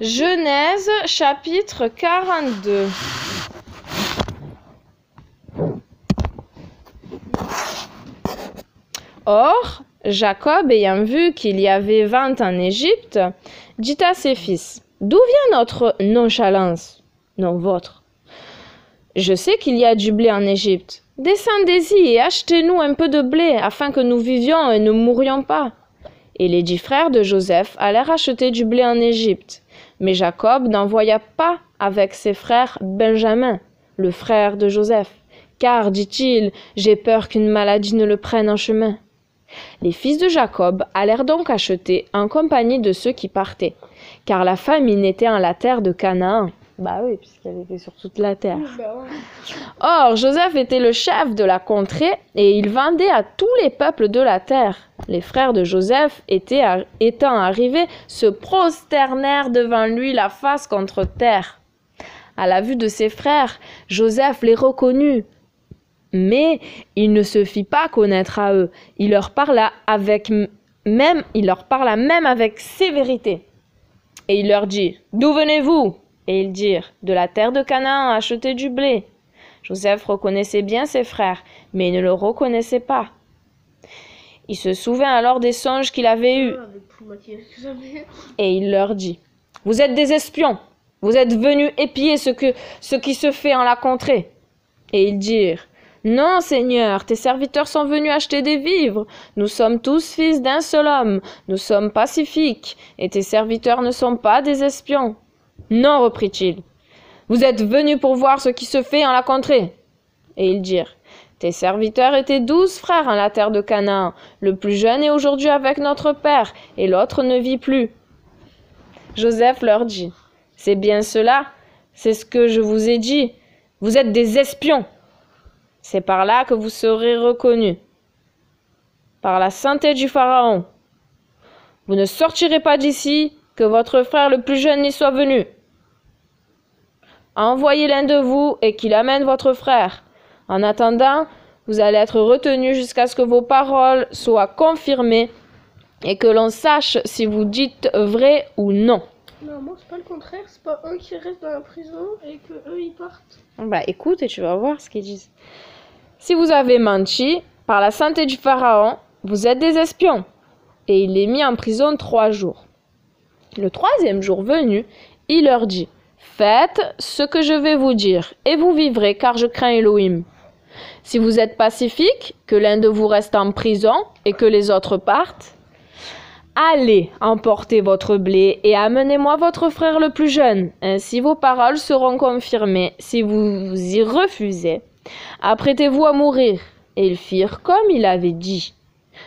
Genèse chapitre 42. Or, Jacob, ayant vu qu'il y avait vingt en Égypte, dit à ses fils, D'où vient notre nonchalance Non, votre. Je sais qu'il y a du blé en Égypte. Descendez-y et achetez-nous un peu de blé, afin que nous vivions et ne mourions pas. Et les dix frères de Joseph allèrent acheter du blé en Égypte. Mais Jacob n'envoya pas avec ses frères Benjamin, le frère de Joseph, car, dit-il, j'ai peur qu'une maladie ne le prenne en chemin. Les fils de Jacob allèrent donc acheter en compagnie de ceux qui partaient, car la famine était en la terre de Canaan. Bah oui, puisqu'elle était sur toute la terre. Bah. Or, Joseph était le chef de la contrée et il vendait à tous les peuples de la terre. Les frères de Joseph étaient, étant arrivés, se prosternèrent devant lui la face contre terre. À la vue de ses frères, Joseph les reconnut. Mais il ne se fit pas connaître à eux. Il leur parla avec m- même, il leur parla même avec sévérité. Et il leur dit, D'où venez-vous? Et ils dirent, De la terre de Canaan, acheter du blé. Joseph reconnaissait bien ses frères, mais il ne le reconnaissait pas. Il se souvint alors des songes qu'il avait eus, j'avais. et il leur dit Vous êtes des espions, vous êtes venus épier ce, que, ce qui se fait en la contrée. Et ils dirent Non, Seigneur, tes serviteurs sont venus acheter des vivres. Nous sommes tous fils d'un seul homme, nous sommes pacifiques, et tes serviteurs ne sont pas des espions. Non, reprit-il. Vous êtes venus pour voir ce qui se fait en la contrée. Et ils dirent Tes serviteurs étaient douze frères en la terre de Canaan. Le plus jeune est aujourd'hui avec notre père, et l'autre ne vit plus. Joseph leur dit C'est bien cela, c'est ce que je vous ai dit. Vous êtes des espions. C'est par là que vous serez reconnus. Par la santé du Pharaon. Vous ne sortirez pas d'ici que votre frère le plus jeune n'y soit venu. Envoyez l'un de vous et qu'il amène votre frère. En attendant, vous allez être retenus jusqu'à ce que vos paroles soient confirmées et que l'on sache si vous dites vrai ou non. Non, moi c'est pas le contraire, c'est pas un qui reste dans la prison et que eux ils partent. Bah écoute et tu vas voir ce qu'ils disent. Si vous avez menti, par la santé du Pharaon, vous êtes des espions. Et il les mit en prison trois jours. Le troisième jour venu, il leur dit Faites ce que je vais vous dire, et vous vivrez, car je crains Elohim. Si vous êtes pacifique, que l'un de vous reste en prison et que les autres partent, allez emporter votre blé et amenez-moi votre frère le plus jeune. Ainsi vos paroles seront confirmées. Si vous y refusez, apprêtez-vous à mourir. Et ils firent comme il avait dit.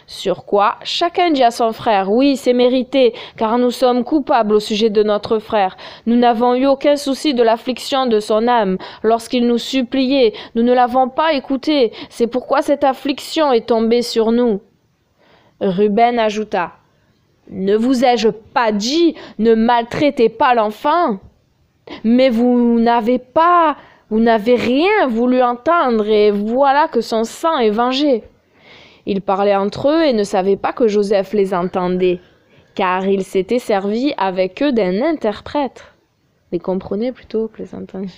Sur quoi chacun dit à son frère Oui, c'est mérité, car nous sommes coupables au sujet de notre frère. Nous n'avons eu aucun souci de l'affliction de son âme. Lorsqu'il nous suppliait, nous ne l'avons pas écouté. C'est pourquoi cette affliction est tombée sur nous. Ruben ajouta Ne vous ai-je pas dit ne maltraitez pas l'enfant? Mais vous n'avez pas, vous n'avez rien voulu entendre, et voilà que son sang est vengé. Ils parlaient entre eux et ne savaient pas que Joseph les entendait, car il s'était servi avec eux d'un interprète. Les comprenait plutôt que les entendait.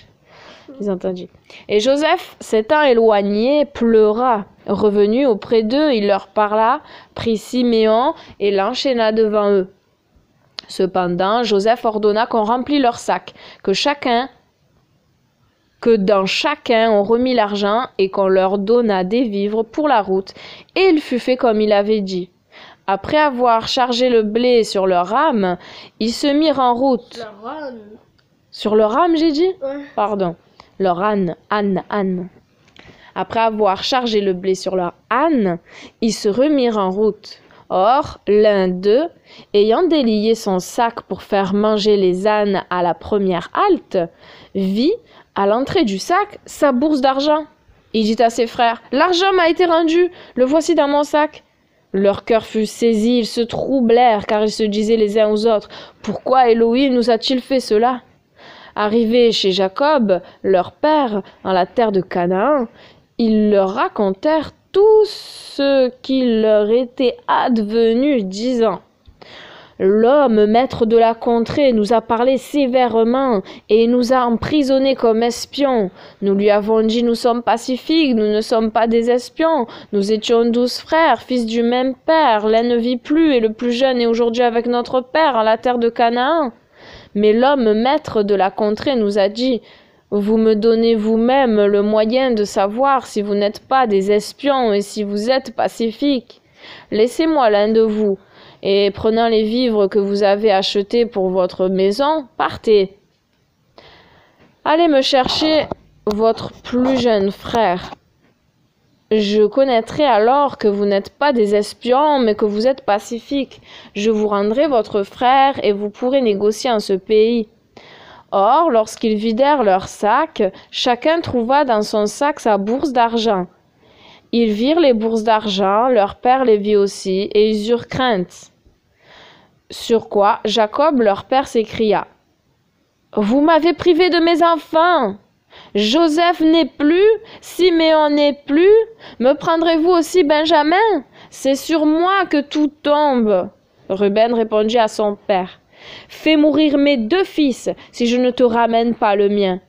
Les entendit. Et Joseph, s'étant éloigné, pleura. Revenu auprès d'eux, il leur parla, prit Siméon et l'enchaîna devant eux. Cependant, Joseph ordonna qu'on remplît leurs sacs, que chacun que dans chacun on remit l'argent et qu'on leur donna des vivres pour la route, et il fut fait comme il avait dit. Après avoir chargé le blé sur leur rame, ils se mirent en route. Rane. Sur leur rame, j'ai dit? Ouais. Pardon. Leur âne, âne, âne. Après avoir chargé le blé sur leur âne, ils se remirent en route. Or, l'un d'eux, ayant délié son sac pour faire manger les ânes à la première halte, vit, à l'entrée du sac, sa bourse d'argent. Il dit à ses frères L'argent m'a été rendu, le voici dans mon sac. Leur cœur fut saisi, ils se troublèrent, car ils se disaient les uns aux autres Pourquoi Elohim nous a-t-il fait cela? Arrivés chez Jacob, leur père, en la terre de Canaan, ils leur racontèrent tout ce qui leur était advenu, disant L'homme, maître de la contrée, nous a parlé sévèrement et nous a emprisonnés comme espions. Nous lui avons dit Nous sommes pacifiques, nous ne sommes pas des espions. Nous étions douze frères, fils du même père. L'un ne vit plus et le plus jeune est aujourd'hui avec notre père à la terre de Canaan. Mais l'homme, maître de la contrée, nous a dit vous me donnez vous-même le moyen de savoir si vous n'êtes pas des espions et si vous êtes pacifiques. Laissez-moi l'un de vous, et prenant les vivres que vous avez achetés pour votre maison, partez. Allez me chercher votre plus jeune frère. Je connaîtrai alors que vous n'êtes pas des espions, mais que vous êtes pacifiques. Je vous rendrai votre frère, et vous pourrez négocier en ce pays. Or, lorsqu'ils vidèrent leurs sacs, chacun trouva dans son sac sa bourse d'argent. Ils virent les bourses d'argent, leur père les vit aussi, et ils eurent crainte. Sur quoi Jacob, leur père, s'écria Vous m'avez privé de mes enfants Joseph n'est plus, Siméon n'est plus, me prendrez-vous aussi Benjamin? C'est sur moi que tout tombe. Ruben répondit à son père Fais mourir mes deux fils si je ne te ramène pas le mien.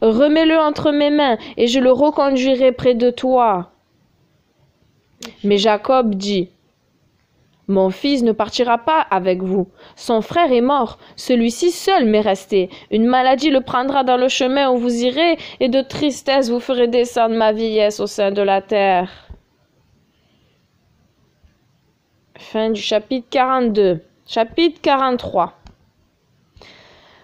Remets-le entre mes mains et je le reconduirai près de toi. Mais Jacob dit Mon fils ne partira pas avec vous. Son frère est mort, celui-ci seul m'est resté. Une maladie le prendra dans le chemin où vous irez, et de tristesse vous ferez descendre ma vieillesse au sein de la terre. Fin du chapitre 42. Chapitre 43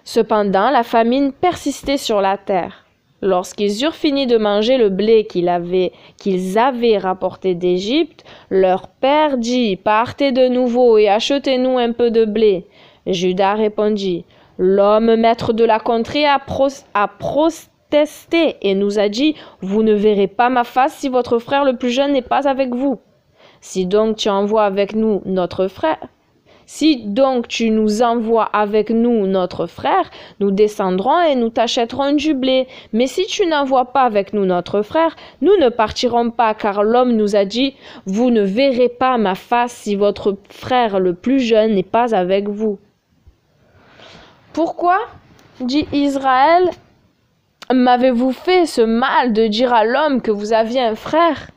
Cependant, la famine persistait sur la terre. Lorsqu'ils eurent fini de manger le blé qu'ils avaient, rapporté d'Égypte, leur père dit Partez de nouveau et achetez-nous un peu de blé. Judas répondit L'homme maître de la contrée a protesté et nous a dit Vous ne verrez pas ma face si votre frère le plus jeune n'est pas avec vous. Si donc tu envoies avec nous notre frère, si donc tu nous envoies avec nous notre frère, nous descendrons et nous t'achèterons du blé. Mais si tu n'envoies pas avec nous notre frère, nous ne partirons pas, car l'homme nous a dit, Vous ne verrez pas ma face si votre frère le plus jeune n'est pas avec vous. Pourquoi, dit Israël, m'avez-vous fait ce mal de dire à l'homme que vous aviez un frère?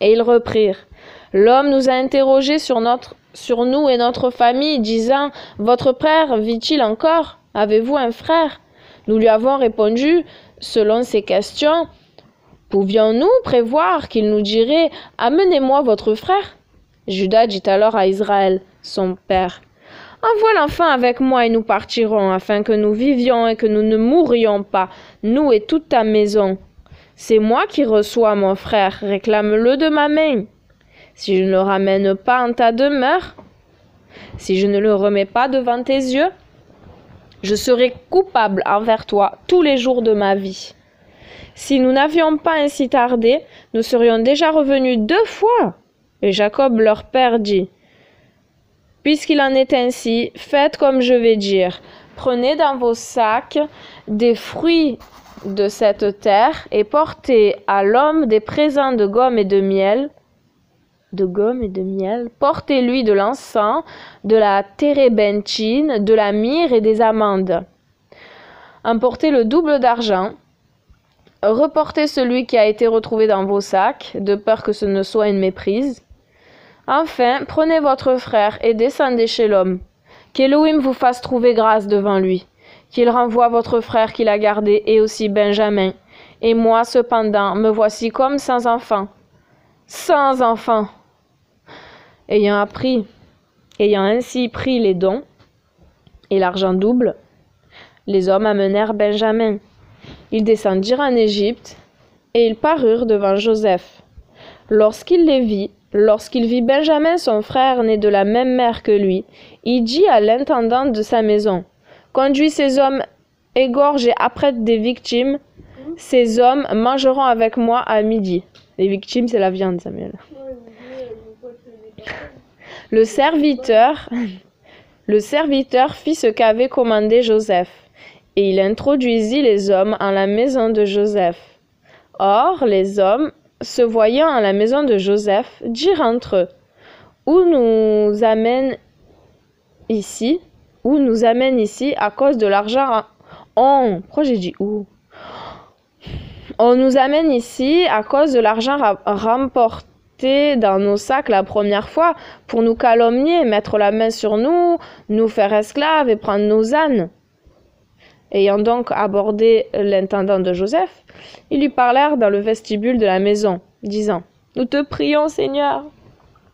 Et ils reprirent. L'homme nous a interrogés sur notre sur nous et notre famille, disant Votre frère vit-il encore? Avez-vous un frère? Nous lui avons répondu, selon ces questions, Pouvions-nous prévoir qu'il nous dirait Amenez-moi votre frère? Judas dit alors à Israël, son père, Envoie l'enfant avec moi et nous partirons, afin que nous vivions et que nous ne mourions pas, nous et toute ta maison. C'est moi qui reçois mon frère, réclame-le de ma main si je ne le ramène pas en ta demeure, si je ne le remets pas devant tes yeux, je serai coupable envers toi tous les jours de ma vie. Si nous n'avions pas ainsi tardé, nous serions déjà revenus deux fois. Et Jacob leur père dit, Puisqu'il en est ainsi, faites comme je vais dire. Prenez dans vos sacs des fruits de cette terre et portez à l'homme des présents de gomme et de miel, de gomme et de miel. Portez-lui de l'encens, de la térébenthine, de la myrrhe et des amandes. Emportez le double d'argent. Reportez celui qui a été retrouvé dans vos sacs, de peur que ce ne soit une méprise. Enfin, prenez votre frère et descendez chez l'homme. Qu'Elohim vous fasse trouver grâce devant lui. Qu'il renvoie votre frère qu'il a gardé et aussi Benjamin. Et moi, cependant, me voici comme sans enfant. Sans enfant ayant ainsi pris les dons et l'argent double, les hommes amenèrent Benjamin. Ils descendirent en Égypte, et ils parurent devant Joseph. Lorsqu'il les vit, lorsqu'il vit Benjamin son frère né de la même mère que lui, il dit à l'intendant de sa maison Conduis ces hommes, égorge et apprête des victimes. Ces hommes mangeront avec moi à midi. Les victimes, c'est la viande, Samuel. Le serviteur, fit ce qu'avait commandé Joseph, et il introduisit les hommes en la maison de Joseph. Or, les hommes, se voyant en la maison de Joseph, dirent entre eux Où nous amène ici Où nous amène ici à cause de l'argent On, pourquoi dit où On nous amène ici à cause de l'argent remporté dans nos sacs la première fois pour nous calomnier, mettre la main sur nous, nous faire esclaves et prendre nos ânes. Ayant donc abordé l'intendant de Joseph, ils lui parlèrent dans le vestibule de la maison, disant Nous te prions, Seigneur.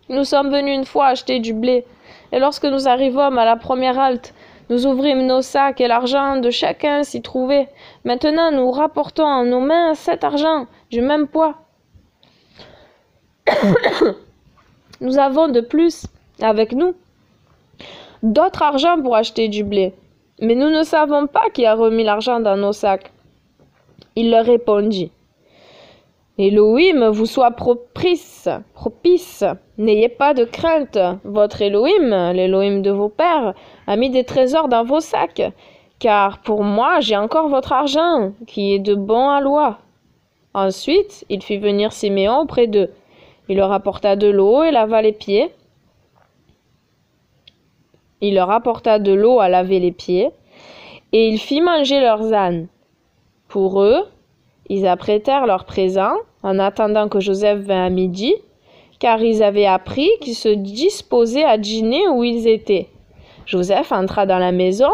Nous sommes venus une fois acheter du blé, et lorsque nous arrivâmes à la première halte, nous ouvrîmes nos sacs et l'argent de chacun s'y trouvait. Maintenant, nous rapportons en nos mains cet argent, du même poids. nous avons de plus, avec nous, d'autres argent pour acheter du blé. Mais nous ne savons pas qui a remis l'argent dans nos sacs. Il leur répondit. Elohim vous soit propice, propice. N'ayez pas de crainte. Votre Elohim, l'Elohim de vos pères, a mis des trésors dans vos sacs. Car pour moi, j'ai encore votre argent, qui est de bon à loi. Ensuite, il fit venir Siméon auprès d'eux. Il leur apporta de l'eau et lava les pieds. Il leur apporta de l'eau à laver les pieds, et il fit manger leurs ânes. Pour eux, ils apprêtèrent leurs présents, en attendant que Joseph vînt à midi, car ils avaient appris qu'ils se disposaient à dîner où ils étaient. Joseph entra dans la maison,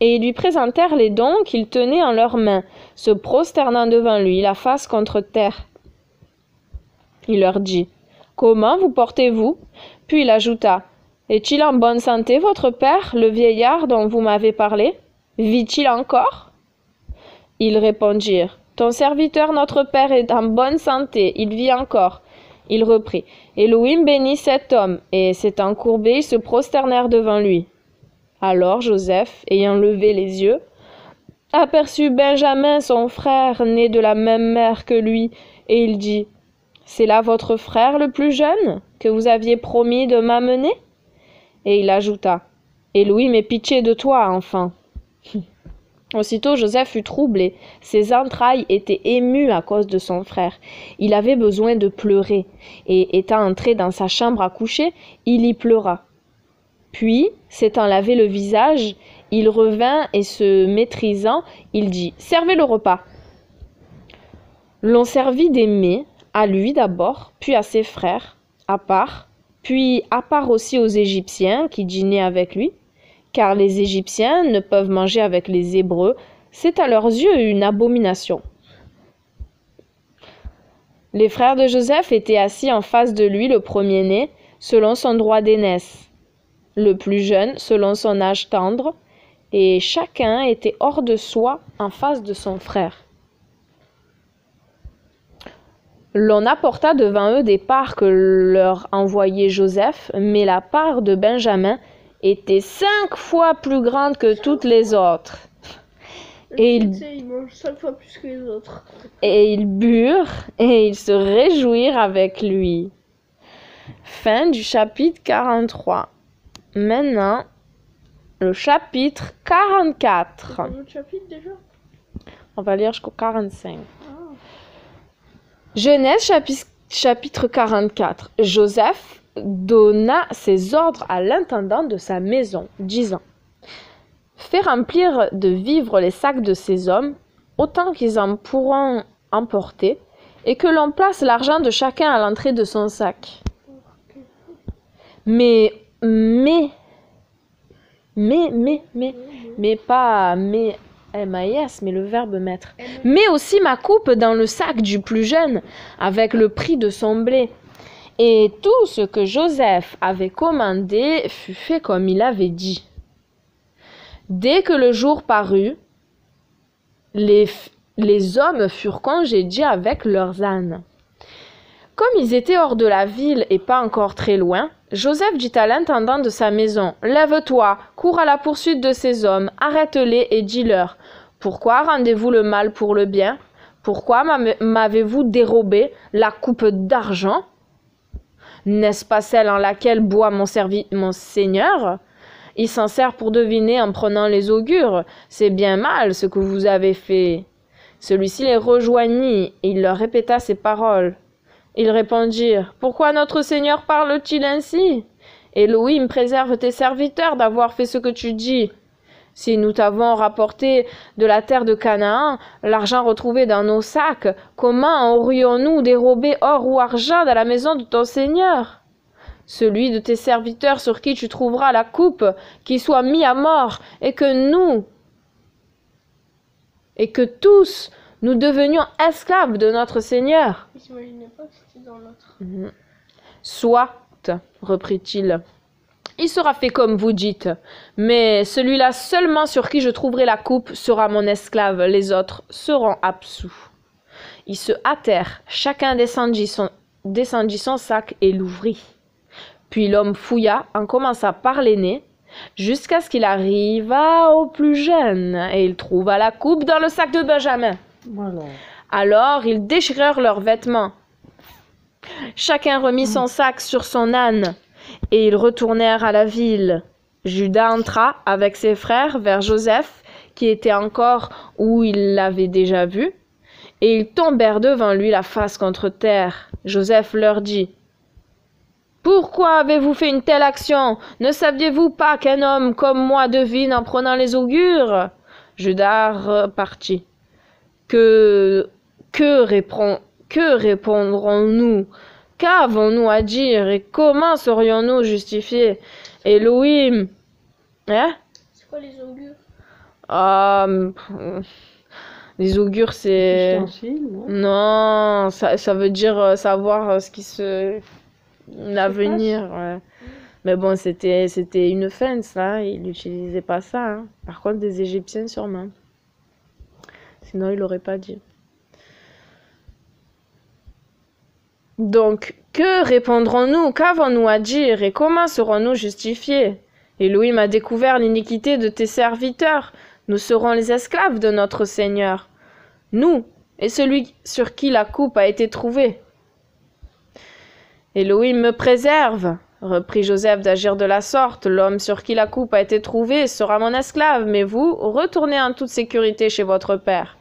et ils lui présentèrent les dons qu'ils tenaient en leurs mains, se prosternant devant lui, la face contre terre. Il leur dit Comment vous portez-vous? Puis il ajouta est-il en bonne santé, votre père, le vieillard dont vous m'avez parlé? Vit-il encore? Ils répondirent Ton serviteur, notre père, est en bonne santé, il vit encore. Il reprit Elohim bénit cet homme, et s'étant courbés, ils se prosternèrent devant lui. Alors Joseph, ayant levé les yeux, aperçut Benjamin, son frère, né de la même mère que lui, et il dit C'est là votre frère le plus jeune, que vous aviez promis de m'amener? Et il ajouta Et Louis m'ait pitié de toi, enfant. Aussitôt Joseph fut troublé, ses entrailles étaient émues à cause de son frère. Il avait besoin de pleurer, et étant entré dans sa chambre à coucher, il y pleura. Puis, s'étant lavé le visage, il revint et se maîtrisant, il dit Servez le repas. L'on servit des mets, à lui d'abord, puis à ses frères, à part, puis à part aussi aux Égyptiens qui dînaient avec lui, car les Égyptiens ne peuvent manger avec les Hébreux, c'est à leurs yeux une abomination. Les frères de Joseph étaient assis en face de lui, le premier-né, selon son droit d'aînesse, le plus jeune selon son âge tendre, et chacun était hors de soi en face de son frère. L'on apporta devant eux des parts que leur envoyait Joseph, mais la part de Benjamin était cinq fois plus grande que toutes les autres. Et ils, cinq fois plus que les autres. Et ils burent et ils se réjouirent avec lui. Fin du chapitre 43. Maintenant, le chapitre 44. Le chapitre déjà? On va lire jusqu'au 45. Genèse chapitre 44. Joseph donna ses ordres à l'intendant de sa maison, disant Fais remplir de vivres les sacs de ces hommes, autant qu'ils en pourront emporter, et que l'on place l'argent de chacun à l'entrée de son sac. Mais, mais, mais, mais, mais, mais pas, mais MAIS, mais le verbe mettre. Mets aussi ma coupe dans le sac du plus jeune, avec le prix de son blé. Et tout ce que Joseph avait commandé fut fait comme il avait dit. Dès que le jour parut, les, les hommes furent congédiés avec leurs ânes. Comme ils étaient hors de la ville et pas encore très loin, Joseph dit à l'intendant de sa maison Lève-toi, cours à la poursuite de ces hommes, arrête-les et dis-leur Pourquoi rendez-vous le mal pour le bien? Pourquoi m'avez-vous dérobé la coupe d'argent? N'est-ce pas celle en laquelle boit mon, mon Seigneur? Il s'en sert pour deviner en prenant les augures. C'est bien mal ce que vous avez fait. Celui-ci les rejoignit et il leur répéta ces paroles. Ils répondirent Pourquoi notre Seigneur parle-t-il ainsi? Elohim préserve tes serviteurs d'avoir fait ce que tu dis. Si nous t'avons rapporté de la terre de Canaan l'argent retrouvé dans nos sacs, comment aurions-nous dérobé or ou argent dans la maison de ton Seigneur? Celui de tes serviteurs sur qui tu trouveras la coupe, qui soit mis à mort, et que nous, et que tous, nous devenions esclaves de notre Seigneur. Pas que c'était dans l'autre. Mhm. Soit, reprit-il. Il sera fait comme vous dites, mais celui-là seulement sur qui je trouverai la coupe sera mon esclave, les autres seront absous. Ils se hâtèrent, chacun descendit son, descendit son sac et l'ouvrit. Puis l'homme fouilla en commença par l'aîné, jusqu'à ce qu'il arriva au plus jeune, et il trouva la coupe dans le sac de Benjamin. Voilà. Alors ils déchirèrent leurs vêtements. Chacun remit son sac sur son âne, et ils retournèrent à la ville. Judas entra avec ses frères vers Joseph, qui était encore où il l'avait déjà vu, et ils tombèrent devant lui la face contre terre. Joseph leur dit Pourquoi avez-vous fait une telle action? Ne saviez-vous pas qu'un homme comme moi devine en prenant les augures? Judas repartit. Que que, répond, que répondrons-nous? Qu'avons-nous à dire et comment serions-nous justifiés? Elohim Hein? C'est quoi les augures? Ah, Les augures, c'est... Non Non, ça, ça veut dire euh, savoir euh, ce qui se... L'avenir, ouais. Mais bon, c'était c'était une fence, là. Il n'utilisait pas ça. hein. Par contre, des Égyptiens, sûrement. Sinon, il l'aurait pas dit. Donc, que répondrons-nous? Qu'avons-nous à dire? Et comment serons-nous justifiés? Elohim a découvert l'iniquité de tes serviteurs. Nous serons les esclaves de notre Seigneur. Nous, et celui sur qui la coupe a été trouvée. Elohim me préserve, reprit Joseph d'agir de la sorte. L'homme sur qui la coupe a été trouvée sera mon esclave, mais vous, retournez en toute sécurité chez votre père.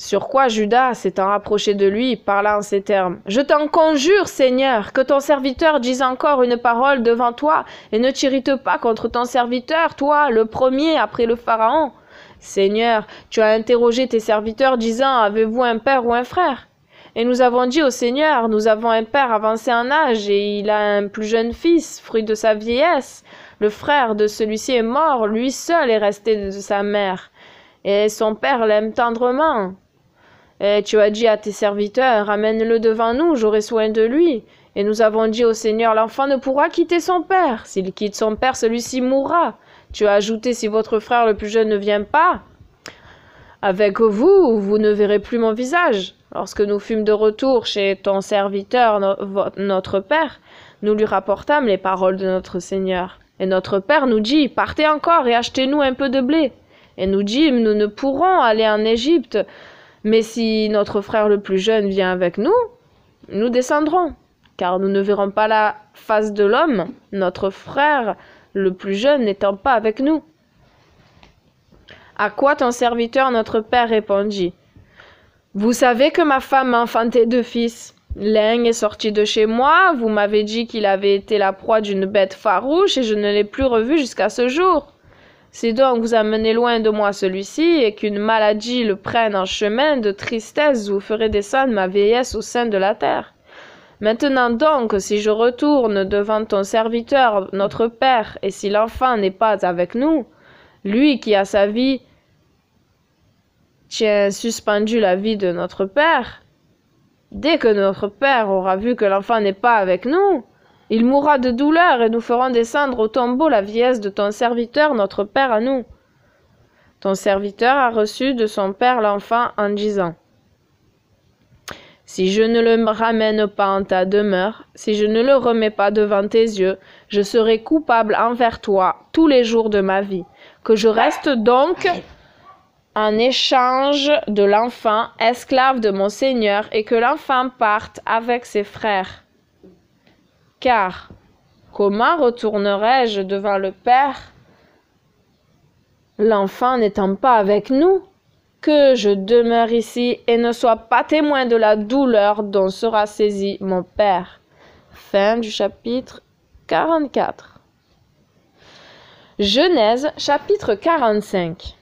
Sur quoi Judas, s'étant rapproché de lui, parla en ces termes. Je t'en conjure, Seigneur, que ton serviteur dise encore une parole devant toi, et ne t'irrite pas contre ton serviteur, toi, le premier après le Pharaon. Seigneur, tu as interrogé tes serviteurs, disant Avez-vous un père ou un frère? Et nous avons dit au Seigneur Nous avons un père avancé en âge, et il a un plus jeune fils, fruit de sa vieillesse. Le frère de celui-ci est mort, lui seul est resté de sa mère. Et son père l'aime tendrement. Et tu as dit à tes serviteurs, amène-le devant nous, j'aurai soin de lui. Et nous avons dit au Seigneur, l'enfant ne pourra quitter son père. S'il quitte son père, celui-ci mourra. Tu as ajouté, si votre frère le plus jeune ne vient pas, avec vous, vous ne verrez plus mon visage. Lorsque nous fûmes de retour chez ton serviteur, notre père, nous lui rapportâmes les paroles de notre Seigneur. Et notre père nous dit, partez encore et achetez-nous un peu de blé. Et nous dîmes, nous ne pourrons aller en Égypte, mais si notre frère le plus jeune vient avec nous, nous descendrons, car nous ne verrons pas la face de l'homme, notre frère le plus jeune n'étant pas avec nous. À quoi ton serviteur, notre père, répondit Vous savez que ma femme m'a enfanté deux fils. L'un est sorti de chez moi, vous m'avez dit qu'il avait été la proie d'une bête farouche et je ne l'ai plus revu jusqu'à ce jour. Si donc vous amenez loin de moi celui-ci et qu'une maladie le prenne en chemin de tristesse, vous ferez descendre ma vieillesse au sein de la terre. Maintenant donc, si je retourne devant ton serviteur, notre Père, et si l'enfant n'est pas avec nous, lui qui a sa vie tient suspendu la vie de notre Père, dès que notre Père aura vu que l'enfant n'est pas avec nous, il mourra de douleur et nous ferons descendre au tombeau la vieillesse de ton serviteur, notre Père à nous. Ton serviteur a reçu de son Père l'enfant en disant Si je ne le ramène pas en ta demeure, si je ne le remets pas devant tes yeux, je serai coupable envers toi tous les jours de ma vie. Que je reste donc en échange de l'enfant, esclave de mon Seigneur, et que l'enfant parte avec ses frères. Car comment retournerai-je devant le Père, l'enfant n'étant pas avec nous Que je demeure ici et ne sois pas témoin de la douleur dont sera saisi mon Père. Fin du chapitre 44. Genèse chapitre 45.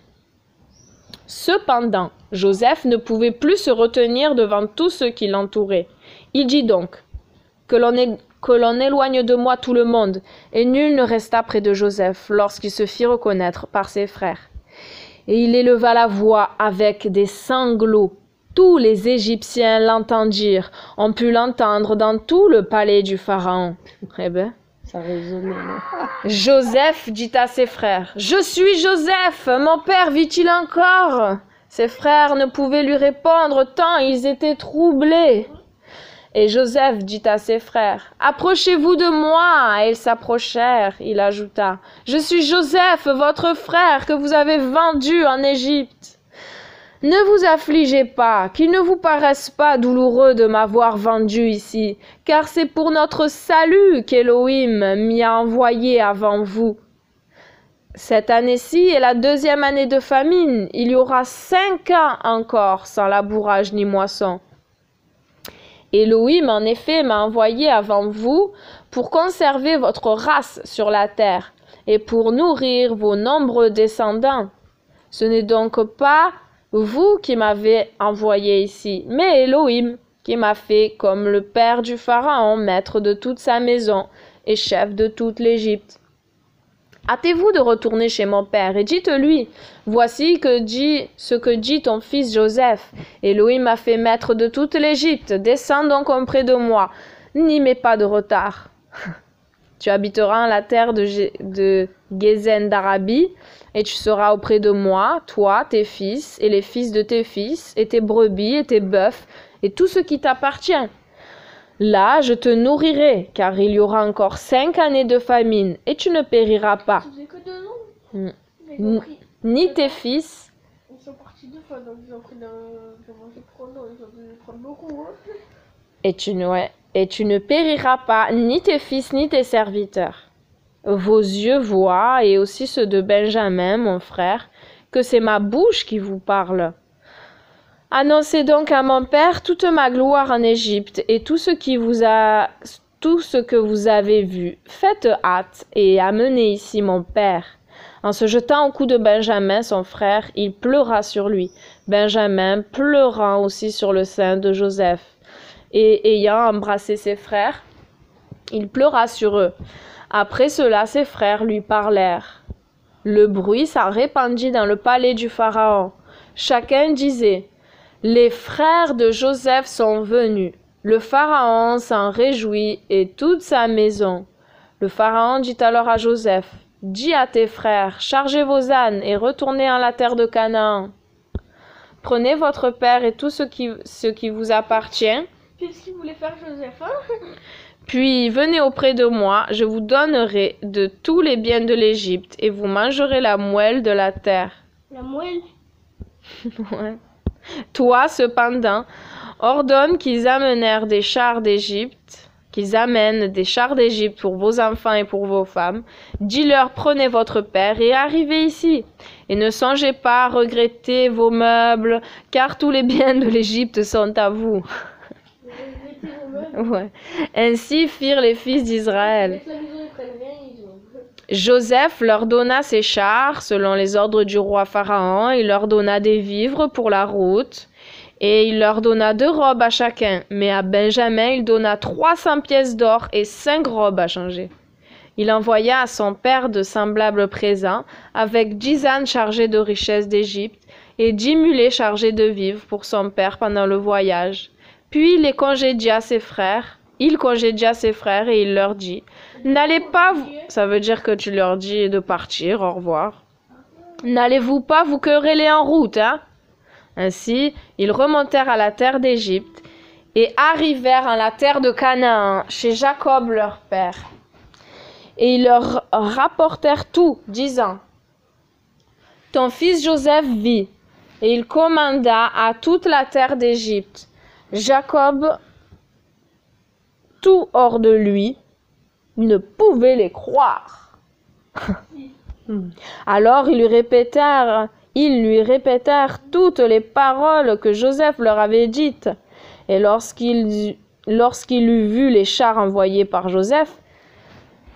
Cependant, Joseph ne pouvait plus se retenir devant tous ceux qui l'entouraient. Il dit donc que l'on éloigne de moi tout le monde, et nul ne resta près de Joseph lorsqu'il se fit reconnaître par ses frères. Et il éleva la voix avec des sanglots. Tous les Égyptiens l'entendirent. On put l'entendre dans tout le palais du Pharaon. Eh ben, Ça là. Joseph dit à ses frères, Je suis Joseph, mon père vit-il encore? Ses frères ne pouvaient lui répondre tant ils étaient troublés. Et Joseph dit à ses frères, Approchez-vous de moi. Et ils s'approchèrent. Il ajouta, Je suis Joseph, votre frère, que vous avez vendu en Égypte. Ne vous affligez pas, qu'il ne vous paraisse pas douloureux de m'avoir vendu ici, car c'est pour notre salut qu'Élohim m'y a envoyé avant vous. Cette année-ci est la deuxième année de famine. Il y aura cinq ans encore sans labourage ni moisson. Elohim, en effet, m'a envoyé avant vous pour conserver votre race sur la terre et pour nourrir vos nombreux descendants. Ce n'est donc pas vous qui m'avez envoyé ici, mais Elohim qui m'a fait comme le père du Pharaon, maître de toute sa maison et chef de toute l'Égypte. Hâtez-vous de retourner chez mon père et dites-lui, voici ce que dit ton fils Joseph. Elohim m'a fait maître de toute l'Égypte. Descends donc auprès de moi. N'y mets pas de retard. tu habiteras la terre de, Gé- de Gézen d'Arabie, et tu seras auprès de moi, toi, tes fils, et les fils de tes fils, et tes brebis, et tes bœufs, et tout ce qui t'appartient. Là, je te nourrirai, car il y aura encore cinq années de famine, et tu ne périras pas, que ni tes fils, Ils sont partis deux fois, donc ils ont pris d'un. Ils ont mangé trop long, ils ont dû prendre beaucoup. Hein. et tu ne, ouais, et tu ne périras pas, ni tes fils, ni tes serviteurs. Vos yeux voient, et aussi ceux de Benjamin, mon frère, que c'est ma bouche qui vous parle. Annoncez donc à mon père toute ma gloire en Égypte et tout ce qui vous a tout ce que vous avez vu. Faites hâte et amenez ici mon père. En se jetant au cou de Benjamin, son frère, il pleura sur lui. Benjamin pleurant aussi sur le sein de Joseph. Et ayant embrassé ses frères, il pleura sur eux. Après cela, ses frères lui parlèrent. Le bruit s'en répandit dans le palais du Pharaon. Chacun disait Les frères de Joseph sont venus. Le Pharaon s'en réjouit et toute sa maison. Le Pharaon dit alors à Joseph Dis à tes frères, chargez vos ânes et retournez en la terre de Canaan. Prenez votre père et tout ce qui, ce qui vous appartient, Qu'est-ce qu'il voulait faire, Joseph hein? Puis venez auprès de moi, je vous donnerai de tous les biens de l'Égypte, et vous mangerez la moelle de la terre. La moelle? Ouais. Toi, cependant, ordonne qu'ils amenèrent des chars d'Égypte, qu'ils amènent des chars d'Égypte pour vos enfants et pour vos femmes. Dis-leur, prenez votre père et arrivez ici. Et ne songez pas à regretter vos meubles, car tous les biens de l'Égypte sont à vous. Ouais. Ainsi firent les fils d'Israël. Joseph leur donna ses chars selon les ordres du roi Pharaon, il leur donna des vivres pour la route, et il leur donna deux robes à chacun, mais à Benjamin il donna trois cents pièces d'or et cinq robes à changer. Il envoya à son père de semblables présents, avec dix ânes chargés de richesses d'Égypte, et dix mulets chargés de vivres pour son père pendant le voyage. Puis il les congédia ses frères, il congédia ses frères et il leur dit, N'allez pas vous... Ça veut dire que tu leur dis de partir, au revoir. N'allez-vous pas vous quereller en route, hein Ainsi, ils remontèrent à la terre d'Égypte et arrivèrent en la terre de Canaan, chez Jacob leur père. Et ils leur rapportèrent tout, disant, Ton fils Joseph vit. Et il commanda à toute la terre d'Égypte. Jacob, tout hors de lui, ne pouvait les croire. Alors ils lui répétèrent, ils lui répétèrent toutes les paroles que Joseph leur avait dites. Et lorsqu'il lorsqu'il eut vu les chars envoyés par Joseph,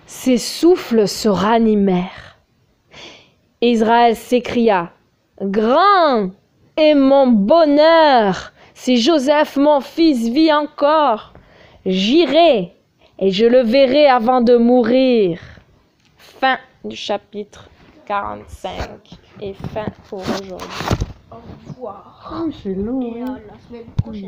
ses souffles se ranimèrent. Israël s'écria Grand est mon bonheur si Joseph mon fils vit encore. J'irai et je le verrai avant de mourir. Fin du chapitre 45 et fin pour aujourd'hui. Au revoir. Oh, c'est long. Et à la semaine prochaine.